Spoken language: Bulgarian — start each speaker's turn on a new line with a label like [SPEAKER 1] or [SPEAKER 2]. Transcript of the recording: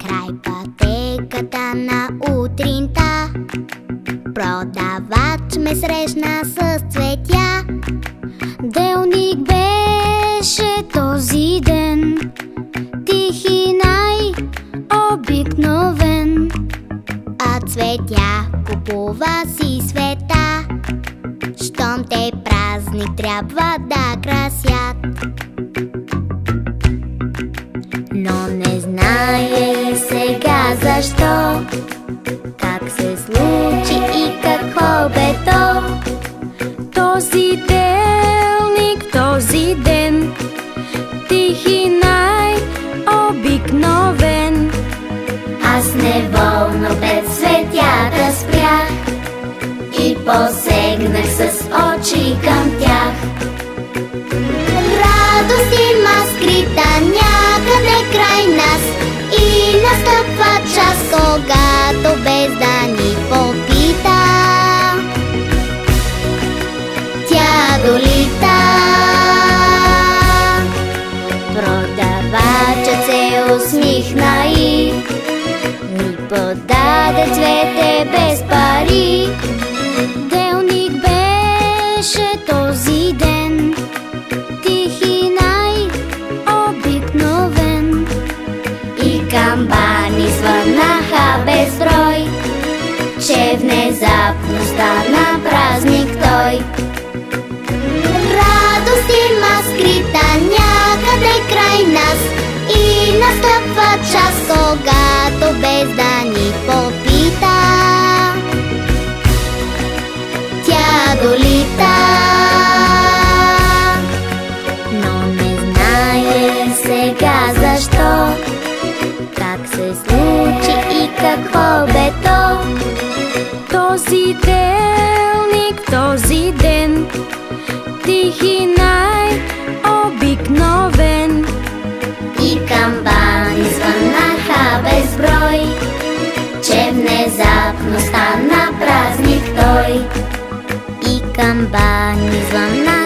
[SPEAKER 1] Край пътеката на утринта. Продавач ме срещна с цветя. Делник беше този ден. Тих и най-обикновен. А цветя купува си света Те празник трябва да красят. Но не знае сега защо. Как се случи и какво бе то.
[SPEAKER 2] Този делник, този ден Тих и най-обикновен.
[SPEAKER 1] Аз неволно И посегнах с очи към тях. Радост има скрита някъде край нас И настъпва час, когато без да ни попита. Тя долита. Продавачът се усмихна звънаха безброй Че внезапно стана празник той. Радост има скрита някъде край нас И настъпва час, когато без да ни попита. Тя долита
[SPEAKER 2] Този делник, този ден. Тих и най-обикновен.
[SPEAKER 1] И камбани звънаха безброй Че внезапно стана празник той. И камбани звънаха